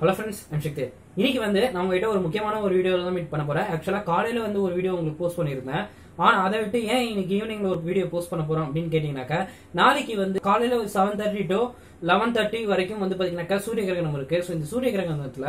Hello friends I'm சக்தி இன்னைக்கு வந்து நான் உங்ககிட்ட ஒரு முக்கியமான ஒரு வீடியோ தான் மீட் பண்ண போறேன். ஆக்சுவலா காலையில வந்து ஒரு வீடியோ உங்களுக்கு போஸ்ட் பண்ணியிருந்தேன். ஆனா அதை விட்டு ஏன் இன்னைக்கு ஈவினிங்ல ஒரு வீடியோ போஸ்ட் பண்ண போறோம் அப்படின்னு கேட்டீங்கன்னாக்கா நாளைக்கு வந்து காலையில ஒரு seven thirty to eleven thirty வரைக்கும் வந்து பாத்தீங்கன்னாக்கா சூரிய கிரகணம் இருக்கு. ஸோ இந்த சூரிய கிரகணத்துல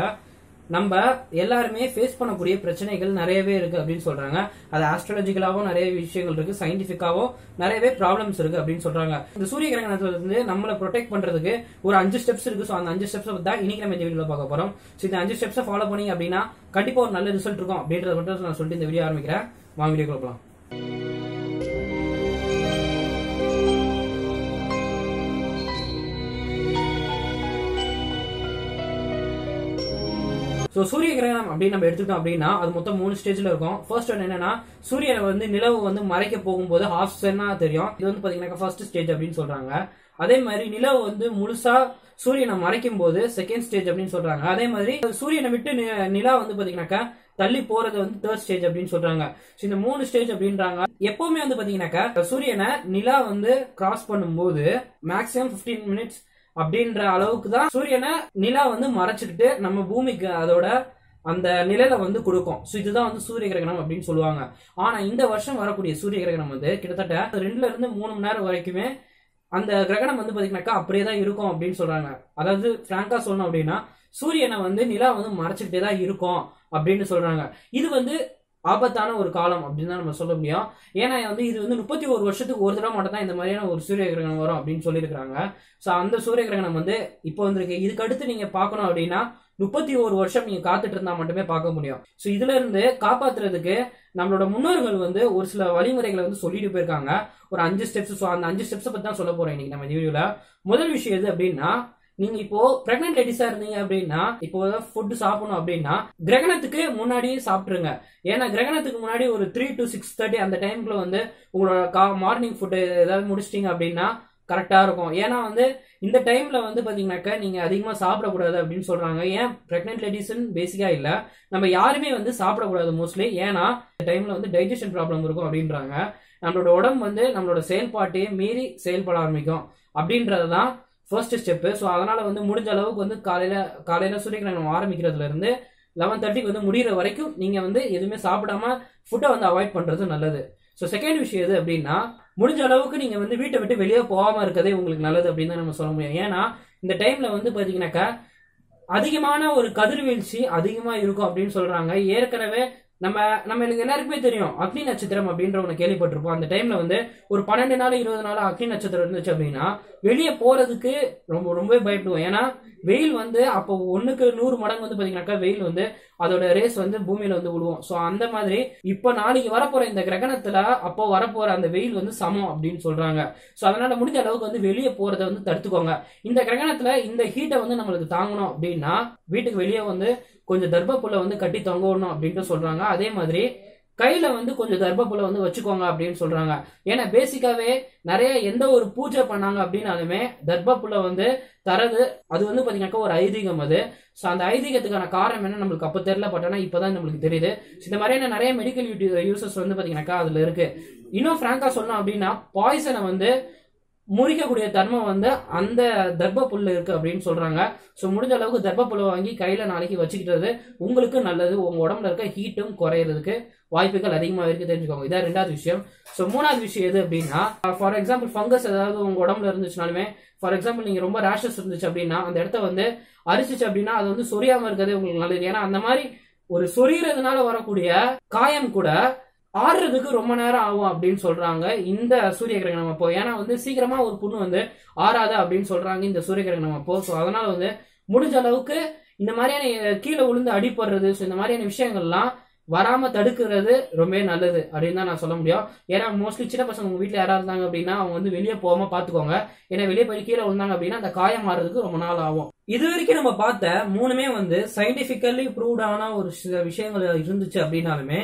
நம்ம எல்லாருமே ஃபேஸ் பண்ணக்கூடிய பிரச்சனைகள் நிறையவே இருக்கு அப்படின்னு சொல்றாங்க. அது ஆஸ்ட்ராலஜிக்கலாவும் நிறைய விஷயங்கள் இருக்கு சயின்டிபிக்காவும் நிறையவே ப்ராப்ளம்ஸ் இருக்கு அப்படின்னு சொல்றாங்க. இந்த சூரிய கிரகணத்துல இருந்து நம்மளை ப்ரொடெக்ட் பண்றதுக்கு ஒரு அஞ்சு ஸ்டெப்ஸ் இருக்கு. ஸோ அந்த அஞ்சு ஸ்டெப்ஸ் தான் இன்னைக்கு நம்ம இந்த வீடியோல பார்க்க போறோம். ஸோ இந்த அஞ்சு ஸ்டெப்ஸை ஃபாலோ பண்ணீங்க அப்படின்னா கண்டிப்பா ஒரு நல்ல ரிசல்ட் இருக்கும் அப்படின்றத மட்டும் நான் சொல்லிட்டு இந்த வீடியோ ஆரம்பிக்கிறேன். வாங்க வீடியோ கொடுக்கலாம் ஸோ சூரிய கிரகணம் அப்படின்னு நம்ம எடுத்துக்கிட்டோம் அப்படின்னா அது மொத்தம் மூணு ஸ்டேஜ்ல இருக்கும். ஃபர்ஸ்ட் ஒன் என்னன்னா சூரியனை வந்து நிலவு வந்து மறைக்க போகும்போது ஹாஃப் சன்னா தெரியும். இது வந்து பாத்தீங்கன்னா ஃபர்ஸ்ட் ஸ்டேஜ் அப்படின்னு சொல்றாங்க. அதே மாதிரி நிலவு வந்து முழுசா சூரியனை மறைக்கும் போது செகண்ட் ஸ்டேஜ் அப்படின்னு சொல்றாங்க. அதே மாதிரி சூரியனை விட்டு நிலா வந்து பாத்தீங்கன்னாக்கா தள்ளி போறது வந்து தேர்ட் ஸ்டேஜ் அப்படின்னு சொல்றாங்க. இந்த மூணு ஸ்டேஜ் அப்படின்றாங்க. எப்பவுமே வந்து பாத்தீங்கன்னாக்கா சூரியனை நிலா வந்து கிராஸ் பண்ணும்போது மேக்ஸிமம் 15 மினிட்ஸ் அப்படின்ற அளவுக்கு தான் சூரியனை நிலா வந்து மறைச்சிக்கிட்டு நம்ம பூமிக்கு அதோட அந்த நிலையில வந்து கொடுக்கும். ஸோ இதுதான் வந்து சூரிய கிரகணம் அப்படின்னு சொல்லுவாங்க. ஆனா இந்த வருஷம் வரக்கூடிய சூரிய கிரகணம் வந்து கிட்டத்தட்ட ரெண்டுல இருந்து மூணு மணி நேரம் வரைக்குமே அந்த கிரகணம் வந்து பாத்தீங்கன்னாக்கா அப்படியே தான் இருக்கும் அப்படின்னு சொல்றாங்க. அதாவது பிராங்கா சொல்லணும் அப்படின்னா சூரியனை வந்து நிலா வந்து மறைச்சிக்கிட்டே தான் இருக்கும் அப்படின்னு சொல்றாங்க. இது வந்து ஆபத்தான ஒரு காலம் அப்படின்னு தான் நம்ம சொல்ல முடியும். ஏன்னா வந்து இது வந்து முப்பத்தி ஒரு வருஷத்துக்கு ஒரு தடவை மட்டும் தான் இந்த மாதிரியான ஒரு சூரிய கிரகணம் வரும் அப்படின்னு சொல்லியிருக்கிறாங்க. ஸோ அந்த சூரிய கிரகணம் வந்து இப்போ வந்திருக்கு. இதுக்கு அடுத்து நீங்க பார்க்கணும் அப்படின்னா முப்பத்தி ஒரு வருஷம் நீங்க காத்துட்டு இருந்தா மட்டுமே பார்க்க முடியும். ஸோ இதுல இருந்து காப்பாத்துறதுக்கு நம்மளோட முன்னோர்கள் வந்து ஒரு சில வழிமுறைகளை வந்து சொல்லிட்டு போயிருக்காங்க. ஒரு அஞ்சு ஸ்டெப்ஸ் ஸோ அந்த அஞ்சு ஸ்டெப்ஸ் பத்தி தான் சொல்ல போறேன் இன்னைக்கு நம்ம இந்த வீடியோல. முதல் விஷயம் எது அப்படின்னா நீங்க இப்போ பிரெக்னென்ட் லேடிஸா இருந்தீங்க அப்படின்னா இப்போ ஃபுட் சாப்பிடணும் அப்படின்னா கிரகணத்துக்கு முன்னாடியே சாப்பிட்டுருங்க. ஏன்னா கிரகணத்துக்கு முன்னாடி ஒரு த்ரீ டு சிக்ஸ் தேர்ட்டி அந்த டைம்ல வந்து உங்களோட கா மார்னிங் ஃபுட்டு ஏதாவது முடிச்சிட்டீங்க அப்படின்னா கரெக்டா இருக்கும். ஏன்னா வந்து இந்த டைம்ல வந்து பாத்தீங்கன்னாக்கா நீங்க அதிகமா சாப்பிடக்கூடாது அப்படின்னு சொல்றாங்க. ஏன்? பிரெக்னென்ட் லேடிஸ்ன்னு பேசிக்கா இல்ல. நம்ம யாருமே வந்து சாப்பிடக்கூடாது மோஸ்ட்லி ஏன்னா இந்த டைம்ல வந்து டைஜஷன் ப்ராப்ளம் இருக்கும் அப்படின்றாங்க. நம்மளோட உடம்பு வந்து நம்மளோட செயல்பாட்டையே மீறி செயல்பட ஆரம்பிக்கும். அப்படின்றது தான் ஃபர்ஸ்ட் ஸ்டெப்பு ஸோ அதனால் வந்து முடிஞ்ச அளவுக்கு வந்து காலையில் காலையில் சூரியகிரகணம் ஆரம்பிக்கிறதுலேருந்து லெவன் தேர்ட்டிக்கு வந்து முடியிற வரைக்கும் நீங்கள் வந்து எதுவுமே சாப்பிடாம ஃபுட்டை வந்து அவாய்ட் பண்ணுறது நல்லது. ஸோ செகண்ட் விஷயம் எது அப்படின்னா முடிஞ்ச அளவுக்கு நீங்கள் வந்து வீட்டை விட்டு வெளியே போகாமல் இருக்கதே உங்களுக்கு நல்லது அப்படின்னு தான் நம்ம சொல்ல முடியும். ஏன்னா இந்த டைமில் வந்து பார்த்தீங்கன்னாக்கா அதிகமான ஒரு கதிர்வீழ்ச்சி அதிகமாக இருக்கும் அப்படின்னு சொல்கிறாங்க ஏற்கனவே நம்ம நம்ம எல்லாருக்குமே தெரியும் அக்னி நட்சத்திரம் அப்படின்ற ஒன்று கேள்விப்பட்டிருப்போம். அந்த டைம்ல வந்து ஒரு பன்னெண்டு நாள் இருபது நாள் அக்னி நட்சத்திரம் இருந்துச்சு அப்படின்னா வெளியே போறதுக்கு ரொம்ப ரொம்பவே பயப்படுவோம். ஏன்னா வெயில் வந்து அப்போ ஒன்றுக்கு நூறு மடங்கு வந்து பார்த்தீங்கன்னாக்கா வெயில் வந்து அதோட ரேஸ் வந்து பூமியில வந்து விடுவோம் ஸோ அந்த மாதிரி இப்போ நாளைக்கு வரப்போற இந்த கிரகணத்துல அப்போ வரப்போற அந்த வெயில் வந்து சமம் அப்படின்னு சொல்றாங்க. ஸோ அதனால முடிஞ்ச அளவுக்கு வந்து வெளியே போறதை வந்து தடுத்துக்கோங்க. இந்த கிரகணத்துல இந்த ஹீட்டை வந்து நம்மளுக்கு தாங்கணும் அப்படின்னா வீட்டுக்கு வெளியே வந்து கொஞ்சம் தர்ப்பப்புல்ல வந்து கட்டி தொங்கணும் அப்படின்ட்டு சொல்றாங்க. அதே மாதிரி கையில வந்து கொஞ்சம் தர்ப்பப்புல்ல வந்து வச்சுக்கோங்க அப்படின்னு சொல்றாங்க. ஏன்னா பேசிக்காவே நிறைய எந்த ஒரு பூஜை பண்ணாங்க அப்படின்னாலுமே கர்ப்பப்புல வந்து தரது அது வந்து பாத்தீங்கன்னாக்கா ஒரு ஐதீகம் அது. ஸோ அந்த ஐதீகத்துக்கான காரணம் என்ன நம்மளுக்கு அப்போ தெரியல பட் ஆனால் இப்போதான் நம்மளுக்கு தெரியுது. இந்த மாதிரியான நிறைய மெடிக்கல் யூசஸ் வந்து பாத்தீங்கன்னாக்கா அதுல இருக்கு. இன்னும் ஃப்ராங்கா சொல்லணும் அப்படின்னா பாய்சனை வந்து முறிக்கக்கூடிய தன்மை வந்து அந்த தர்ப்ப புல்லு இருக்கு அப்படின்னு சொல்றாங்க. ஸோ முடிஞ்ச அளவுக்கு தர்ப்ப புல்லை வாங்கி கையில நாளைக்கு வச்சுக்கிட்டது உங்களுக்கு நல்லது. உங்க உடம்புல இருக்க ஹீட்டும் குறையிறதுக்கு வாய்ப்புகள் அதிகமாக இருக்கு. தெரிஞ்சுக்கோங்க. இதான் ரெண்டாவது விஷயம். ஸோ மூணாவது விஷயம் எது அப்படின்னா ஃபார் எக்ஸாம்பிள் ஃபங்கஸ் ஏதாவது உங்க உடம்புல இருந்துச்சுனாலுமே ஃபார் எக்ஸாம்பிள் நீங்க ரொம்ப ரேஷஸ் இருந்துச்சு அப்படின்னா அந்த இடத்த வந்து அரிசிச்சு அப்படின்னா அது வந்து சொரியாம இருக்கிறது உங்களுக்கு நல்லது. ஏன்னா அந்த மாதிரி ஒரு சொரியறதுனால வரக்கூடிய காயம் கூட ஆறுறதுக்கு ரொம்ப நேரம் ஆகும் அப்படின்னு சொல்றாங்க. இந்த சூரிய கிரகணம் அப்போ. ஏன்னா வந்து சீக்கிரமா ஒரு புண்ணு வந்து ஆறாது அப்படின்னு சொல்றாங்க இந்த சூரிய கிரகணம் அப்போ. ஸோ அதனால வந்து முடிஞ்ச அளவுக்கு இந்த மாதிரியான கீழே விழுந்து அடிப்படுறது ஸோ இந்த மாதிரியான விஷயங்கள்லாம் வராம தடுக்கிறது ரொம்பவே நல்லது அப்படின்னு தான் நான் சொல்ல முடியும். ஏன்னா மோஸ்ட்லி சின்ன பசங்க உங்க வீட்டில் யாராவது இருந்தாங்க அப்படின்னா அவங்க வந்து வெளியே போகாம பாத்துக்கோங்க. ஏன்னா வெளியே போய் கீழே விழுந்தாங்க அப்படின்னா அந்த காயம் மாறதுக்கு ரொம்ப நாள் ஆகும். இது வரைக்கும் நம்ம பார்த்த மூணுமே வந்து சயின்டிபிக்கலி ப்ரூவ்டான ஒரு சில விஷயங்கள் இருந்துச்சு அப்படின்னாலுமே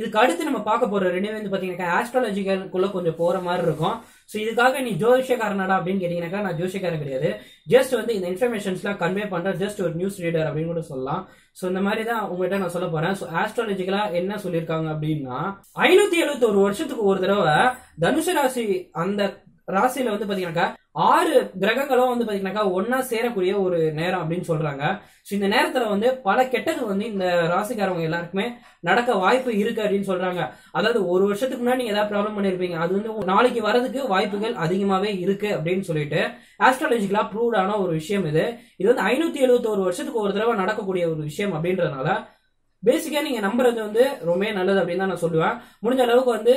இதுக்கு அடுத்து நம்ம பார்க்க போற ரெண்டுமே வந்து பாத்தீங்கன்னாக்கா ஆஸ்ட்ராலஜிக்கலுக்குள்ள கொஞ்சம் போற மாதிரி இருக்கும். ஸோ இதுக்காக நீ ஜோதிஷக்காரனடா அப்படின்னு கேட்டீங்கன்னாக்கா நான் ஜோசியக்காரன் கிடையாது. ஜஸ்ட் வந்து இந்த இன்ஃபர்மேஷன்ஸ்லாம் கன்வே பண்ற ஜஸ்ட் ஒரு நியூஸ் ரீடர் அப்படின்னு கூட சொல்லலாம். ஸோ இந்த மாதிரி தான் உங்ககிட்ட நான் சொல்ல போறேன். ஸோ ஆஸ்ட்ராலஜிக்கலா என்ன சொல்லியிருக்காங்க அப்படின்னா ஐநூத்தி எழுபத்தி ஒரு வருஷத்துக்கு ஒரு தடவை தனுசு ராசி அந்த ராசியில வந்து பாத்தீங்கன்னாக்கா ஆறு கிரகங்களும் வந்து பாத்தீங்கன்னாக்கா ஒன்னா சேரக்கூடிய ஒரு நேரம் அப்படின்னு சொல்றாங்க. சோ இந்த நேரத்துல வந்து பல கெட்டது வந்து இந்த ராசிக்காரவங்க எல்லாருக்குமே நடக்க வாய்ப்பு இருக்கு அப்படின்னு சொல்றாங்க. அதாவது ஒரு வருஷத்துக்கு முன்னாடி நீங்க ஏதாவது ப்ராப்ளம் பண்ணிருப்பீங்க. அது வந்து நாளைக்கு வரதுக்கு வாய்ப்புகள் அதிகமாவே இருக்கு அப்படின்னு சொல்லிட்டு ஆஸ்ட்ராலஜிக்கலா ப்ரூவ்டான ஒரு விஷயம் இது. இது வந்து ஐநூத்தி எழுபத்தோரு வருஷத்துக்கு ஒரு தடவை நடக்கக்கூடிய ஒரு விஷயம் அப்படின்றதுனால பேசிக்கா நீங்க நம்புறது வந்து ரொம்ப நல்லது அப்படின்னு தான் நான் சொல்லுவேன். முடிஞ்ச அளவுக்கு வந்து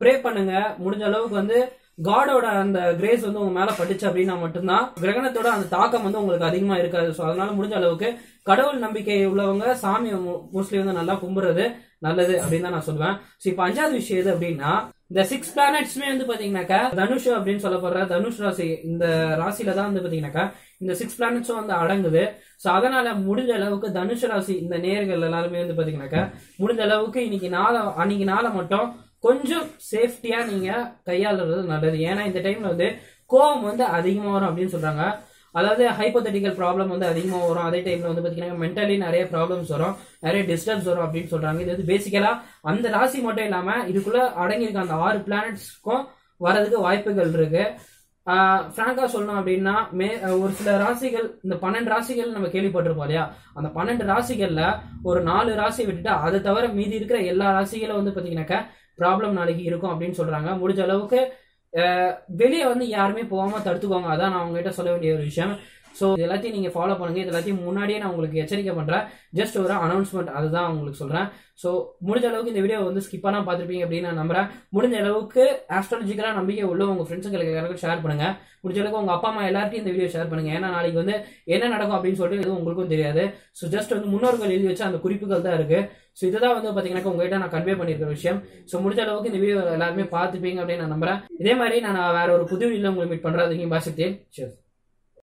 ப்ரே பண்ணுங்க. முடிஞ்ச அளவுக்கு வந்து காடோட அந்த கிரேஸ் வந்து உங்க மேல பட்டுச்சு அப்படின்னா மட்டும்தான் கிரகணத்தோட அந்த தாக்கம் வந்து உங்களுக்கு அதிகமா இருக்காது. ஸோ அதனால முடிஞ்ச அளவுக்கு கடவுள் நம்பிக்கை உள்ளவங்க சாமியை மோஸ்ட்லி வந்து நல்லா கும்புறது நல்லது அப்படின்னு தான் நான் சொல்லுவேன். ஸோ இப்போ அஞ்சாவது விஷயம் எது அப்படின்னா இந்த சிக்ஸ் பிளானட்ஸ்மே வந்து பாத்தீங்கன்னாக்கா தனுஷ் அப்படின்னு சொல்லப்படுற தனுஷ் ராசி இந்த ராசியில தான் வந்து பாத்தீங்கன்னாக்கா இந்த சிக்ஸ் பிளானட்ஸும் வந்து அடங்குது. ஸோ அதனால முடிஞ்ச அளவுக்கு தனுஷ் ராசி இந்த நேர்கள் எல்லாருமே வந்து பாத்தீங்கன்னாக்கா முடிஞ்ச அளவுக்கு இன்னைக்கு நாளை அன்னைக்கு நாளை மட்டும் கொஞ்சம் சேஃப்டியா நீங்க கையாளுறது நல்லது. ஏன்னா இந்த டைம்ல வந்து கோவம் வந்து அதிகமா வரும் அப்படின்னு சொல்றாங்க. அதாவது ஹைப்போதட்டிக்கல் ப்ராப்ளம் வந்து அதிகமா வரும். அதே டைம்ல வந்து பாத்தீங்கன்னா மென்டலி நிறைய ப்ராப்ளம்ஸ் வரும். நிறைய டிஸ்டர்ப்ஸ் வரும் அப்படின்னு சொல்றாங்க. இது வந்து பேசிக்கலா அந்த ராசி மட்டும் இல்லாம இதுக்குள்ள அடங்கியிருக்க அந்த ஆறு பிளானட்ஸ்க்கும் வரதுக்கு வாய்ப்புகள் இருக்கு. ஃப்ராங்கா சொல்லணும் அப்படின்னா மே ஒரு சில ராசிகள் இந்த பன்னெண்டு ராசிகள் நம்ம கேள்விப்பட்டிருப்போம் இல்லையா? அந்த பன்னெண்டு ராசிகள்ல ஒரு நாலு ராசி விட்டுட்டு அதை தவிர மீதி இருக்கிற எல்லா ராசிகளும் வந்து பாத்தீங்கன்னாக்கா ப்ராப்ளம் நாளைக்கு இருக்கும் அப்படின்னு சொல்றாங்க. முடிஞ்ச அளவுக்கு வெளியே வந்து யாருமே போகாம தடுத்துக்கோங்க அதான் நான் உங்ககிட்ட சொல்ல வேண்டிய ஒரு விஷயம். ஸோ இது எல்லாத்தையும் நீங்கள் ஃபாலோ பண்ணுங்கள் இது எல்லாத்தையும் முன்னாடியே நான் உங்களுக்கு எச்சரிக்கை பண்ணுறேன் ஜஸ்ட் ஒரு அனௌன்ஸ்மெண்ட் அதுதான் உங்களுக்கு சொல்கிறேன் ஸோ முடிஞ்ச அளவுக்கு இந்த வீடியோ வந்து ஸ்கிப் பார்த்துருப்பீங்க அப்படின்னு நான் நம்புறேன். முடிஞ்ச அளவுக்கு ஆஸ்ட்ராலஜிக்கலாக நம்பிக்கை உள்ள உங்கள் ஃப்ரெண்ட்ஸுங்களுக்கு எல்லாருக்கும் ஷேர் பண்ணுங்க. முடிஞ்ச அளவுக்கு உங்கள் அப்பா அம்மா எல்லார்ட்டையும் இந்த வீடியோ ஷேர் பண்ணுங்கள் ஏன்னா நாளைக்கு வந்து என்ன நடக்கும் அப்படின்னு சொல்லிட்டு எதுவும் உங்களுக்கும் தெரியாது. ஸோ ஜஸ்ட் வந்து முன்னோர்கள் எழுதி வச்ச அந்த குறிப்புகள் தான் இருக்குது ஸோ இதுதான் வந்து பார்த்தீங்கன்னா உங்ககிட்ட நான் கன்வே பண்ணியிருக்கிற விஷயம். ஸோ முடிஞ்ச அளவுக்கு இந்த வீடியோ எல்லாருமே பார்த்துப்பீங்க அப்படின்னு நான் நம்புறேன். இதே மாதிரி நான் வேற ஒரு புது வீடியோ உங்களுக்கு மீட் பண்ணுறேன் அதுக்கு சரி